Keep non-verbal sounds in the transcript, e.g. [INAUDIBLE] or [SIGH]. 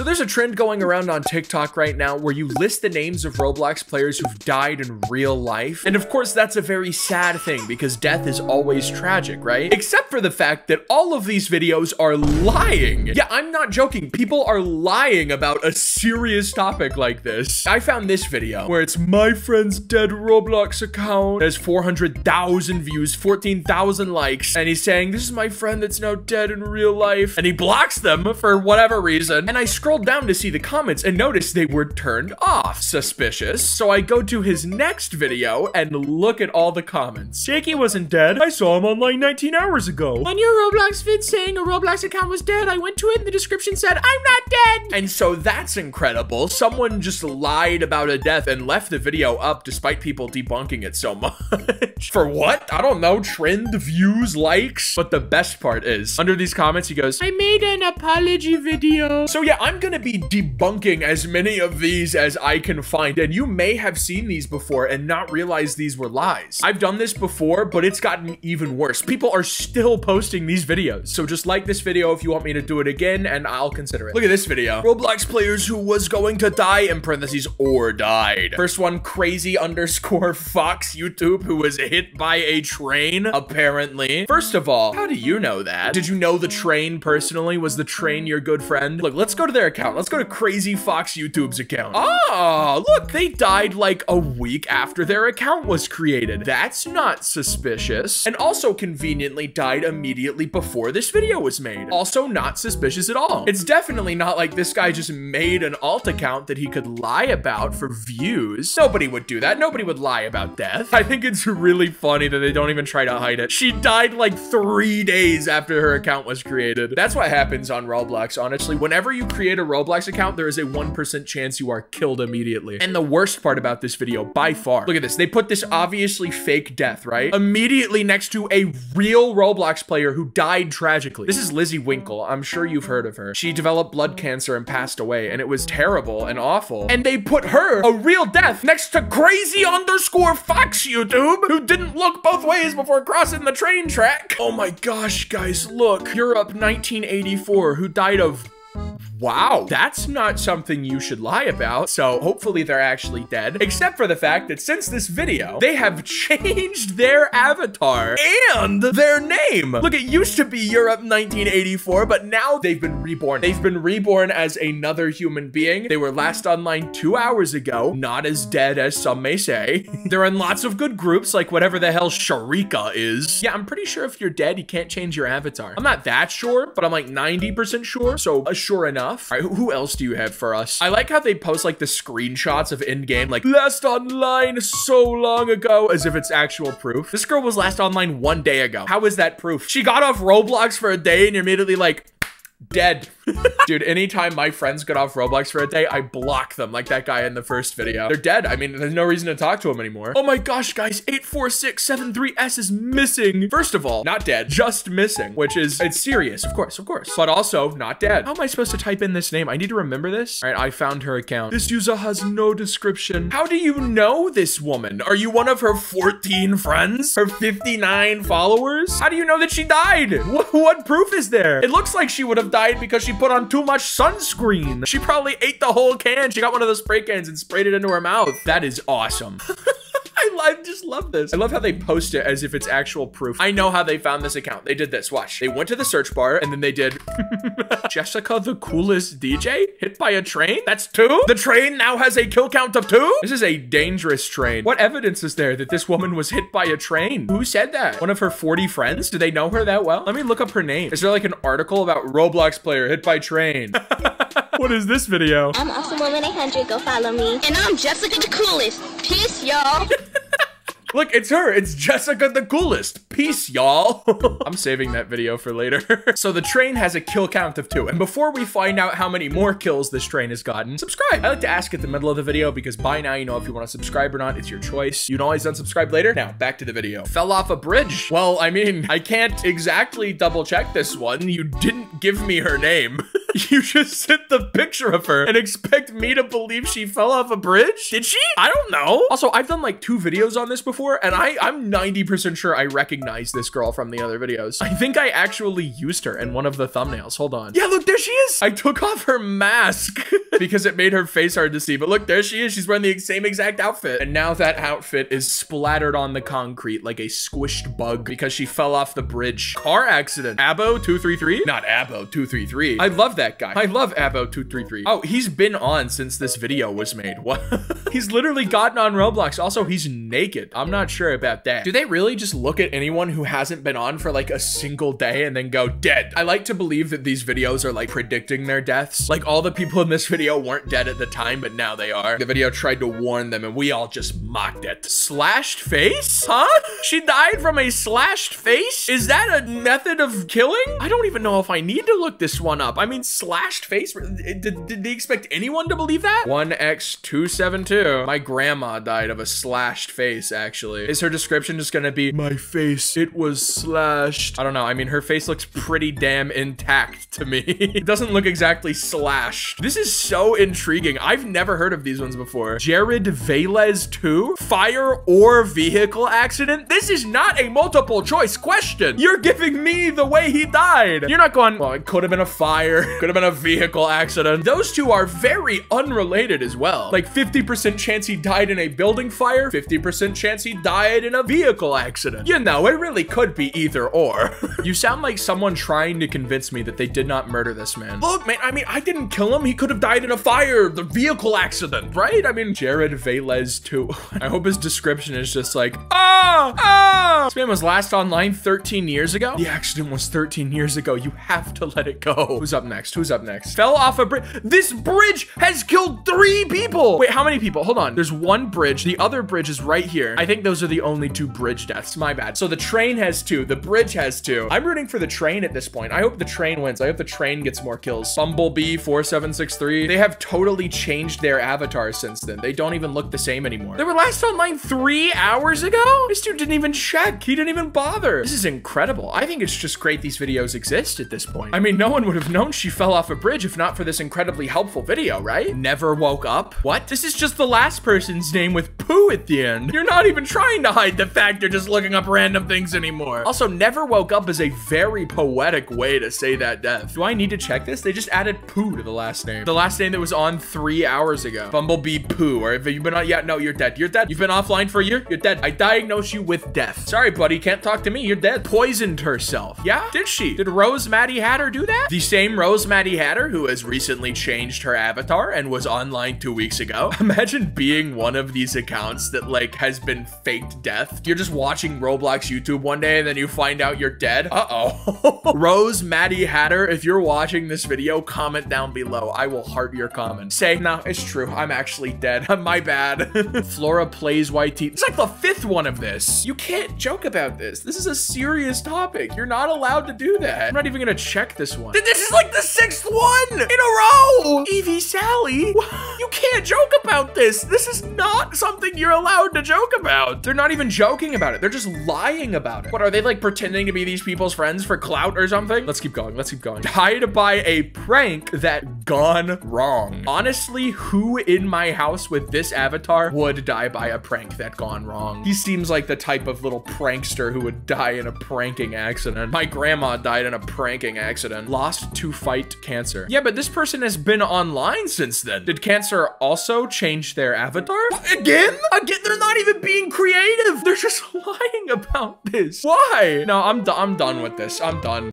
So there's a trend going around on TikTok right now where you list the names of Roblox players who've died in real life. And of course, that's a very sad thing because death is always tragic, right? Except for the fact that all of these videos are lying. Yeah, I'm not joking. People are lying about a serious topic like this. I found this video where it's my friend's dead Roblox account. It has 400,000 views, 14,000 likes. And he's saying, this is my friend that's now dead in real life. And he blocks them for whatever reason. And I scrolled down to see the comments and noticed they were turned off. Suspicious. So I go to his next video and look at all the comments. Jakey wasn't dead. I saw him online 19 hours ago. On your Roblox vid saying a Roblox account was dead, I went to it and the description said, I'm not dead. And so that's incredible. Someone just lied about a death and left the video up despite people debunking it so [LAUGHS] much. For what? I don't know. Trend, views, likes. But the best part is, under these comments, he goes, I made an apology video. So yeah, I'm gonna be debunking as many of these as I can find. And you may have seen these before and not realize these were lies. I've done this before, but it's gotten even worse. People are still posting these videos. So just like this video if you want me to do it again, and I'll consider it. Look at this video. Roblox players who was going to die, in parentheses, or died. First one, crazy underscore Fox YouTube, who was hit by a train, apparently. First of all, how do you know that? Did you know the train personally? Was the train your good friend? Look, let's go to their account. Let's go to Crazy Fox YouTube's account. Oh, look, they died like a week after their account was created. That's not suspicious. And also conveniently died immediately before this video was made. Also not suspicious at all. It's definitely not like this guy just made an alt account that he could lie about for views. Nobody would do that. Nobody would lie about death. I think it's really funny that they don't even try to hide it. She died like three days after her account was created. That's what happens on Roblox, honestly. Whenever you create a Roblox account, there is a 1% chance you are killed immediately. And the worst part about this video, by far, look at this. They put this obviously fake death, right? Immediately next to a real Roblox player who died tragically. This is Lizzie Winkle. I'm sure you've heard of her. She developed blood cancer and passed away, and it was terrible and awful. And they put her, a real death, next to crazy underscore Fox YouTube, who didn't look both ways before crossing the train track. Oh my gosh, guys, look. Europe 1984, who died of Wow, that's not something you should lie about. So hopefully they're actually dead. Except for the fact that since this video, they have [LAUGHS] changed their avatar and their name. Look, it used to be Europe 1984, but now they've been reborn. They've been reborn as another human being. They were last online two hours ago, not as dead as some may say. [LAUGHS] they're in lots of good groups, like whatever the hell Sharika is. Yeah, I'm pretty sure if you're dead, you can't change your avatar. I'm not that sure, but I'm like 90% sure. So uh, sure enough. All right, who else do you have for us? I like how they post like the screenshots of in-game, like last online so long ago, as if it's actual proof. This girl was last online one day ago. How is that proof? She got off Roblox for a day and you're immediately like, dead. Dude, anytime my friends get off Roblox for a day, I block them like that guy in the first video. They're dead. I mean, there's no reason to talk to them anymore. Oh my gosh, guys, 84673S is missing. First of all, not dead, just missing, which is, it's serious, of course, of course, but also not dead. How am I supposed to type in this name? I need to remember this. All right, I found her account. This user has no description. How do you know this woman? Are you one of her 14 friends? Her 59 followers? How do you know that she died? What, what proof is there? It looks like she would have died because she put on too much sunscreen. She probably ate the whole can. She got one of those spray cans and sprayed it into her mouth. That is awesome. [LAUGHS] I, I just love this. I love how they post it as if it's actual proof. I know how they found this account. They did this. Watch. They went to the search bar and then they did [LAUGHS] Jessica the coolest DJ hit by a train. That's two. The train now has a kill count of two. This is a dangerous train. What evidence is there that this woman was hit by a train? Who said that? One of her 40 friends? Do they know her that well? Let me look up her name. Is there like an article about Roblox player hit by train? [LAUGHS] what is this video? I'm Awesome Woman 800. Go follow me. And I'm Jessica the coolest. Peace, y'all. [LAUGHS] Look, it's her. It's Jessica the coolest. Peace, y'all. [LAUGHS] I'm saving that video for later. [LAUGHS] so the train has a kill count of two. And before we find out how many more kills this train has gotten, subscribe. I like to ask at the middle of the video because by now you know if you want to subscribe or not. It's your choice. You can always unsubscribe later. Now, back to the video. Fell off a bridge. Well, I mean, [LAUGHS] I can't exactly double check this one. You didn't give me her name. [LAUGHS] you just sent the picture of her and expect me to believe she fell off a bridge? Did she? I don't know. Also, I've done like two videos on this before, and I, I'm 90% sure I recognize this girl from the other videos. I think I actually used her in one of the thumbnails. Hold on. Yeah, look, there she is. I took off her mask [LAUGHS] because it made her face hard to see. But look, there she is. She's wearing the same exact outfit. And now that outfit is splattered on the concrete like a squished bug because she fell off the bridge. Car accident. Abo233? Not Abo233. I love that guy. I love Abo233. Oh, he's been on since this video was made. What? [LAUGHS] he's literally gotten on Roblox. Also, he's naked. I'm not sure about that. Do they really just look at anyone who hasn't been on for like a single day and then go dead? I like to believe that these videos are like predicting their deaths. Like all the people in this video weren't dead at the time, but now they are. The video tried to warn them and we all just mocked it. Slashed face? Huh? She died from a slashed face? Is that a method of killing? I don't even know if I need to look this one up. I mean, slashed face? Did, did they expect anyone to believe that? 1x272. My grandma died of a slashed face, actually. Is her description just gonna be, my face, it was slashed? I don't know. I mean, her face looks pretty damn intact to me. [LAUGHS] it doesn't look exactly slashed. This is so intriguing. I've never heard of these ones before. Jared Velez 2? Fire or vehicle accident? This is not a multiple choice question. You're giving me the way he died. You're not going, well, it could have been a fire, [LAUGHS] could have been a vehicle accident. Those two are very unrelated as well. Like 50% chance he died in a building fire, 50% chance he died in a vehicle accident. You know, it really could be either or. [LAUGHS] you sound like someone trying to convince me that they did not murder this man. Look, man, I mean, I didn't kill him. He could have died in a fire, the vehicle accident, right? I mean, Jared Velez too. [LAUGHS] I hope his description is just like, ah, ah. This man was last online 13 years ago. The accident was 13 years ago. You have to let it go. Who's up next? Who's up next? Fell off a bridge. This bridge has killed three people. Wait, how many people? Hold on. There's one bridge. The other bridge is right here. I think those are the only two bridge deaths. My bad. So the train has two. The bridge has two. I'm rooting for the train at this point. I hope the train wins. I hope the train gets more kills. Bumblebee 4763. They have totally changed their avatars since then. They don't even look the same anymore. They were last online three hours ago? This dude didn't even check. He didn't even bother. This is incredible. I think it's just great these videos exist at this point. I mean, no one would have known she fell off a bridge if not for this incredibly helpful video, right? Never woke up? What? This is just the last person's name with poo at the end. You're not even trying to hide the fact you're just looking up random things anymore. Also, never woke up is a very poetic way to say that death. Do I need to check this? They just added poo to the last name. The last name that was on three hours ago. Bumblebee poo. Or have you've been on? Yeah, no, you're dead. You're dead. You've been offline for a year. You're dead. I diagnose you with death. Sorry, buddy. Can't talk to me. You're dead. Poisoned herself. Yeah? Did she? Did Rose Maddie Hatter do that? The same Rose Maddie Hatter who has recently changed her avatar and was online two weeks ago. [LAUGHS] Imagine being one of these accounts that like has been faked death. You're just watching Roblox YouTube one day and then you find out you're dead. Uh-oh. [LAUGHS] Rose Maddie Hatter, if you're watching this video, comment down below. I will heart your comment. Say, no, it's true. I'm actually dead. [LAUGHS] My bad. [LAUGHS] Flora plays YT. It's like the fifth one of this. You can't joke about this. This is a serious topic. You're not allowed to do that. I'm not even gonna check this one. This is like the sixth one in a row. Evie Sally, you can't joke about this. This is not something you're allowed to joke about. They're not even joking about it. They're just lying about it. What are they like pretending to be these people's friends for clout or something? Let's keep going. Let's keep going. Died by a prank that gone wrong. Honestly, who in my house with this avatar would die by a prank that gone wrong? He seems like the type of little prankster who would die in a pranking accident. My grandma died in a pranking accident. Lost to fight cancer. Yeah, but this person has been online since then. Did cancer also change their avatar? Again? Again, they're not even being creative. They're just [LAUGHS] lying about this. Why? No, I'm, I'm done with this. I'm done.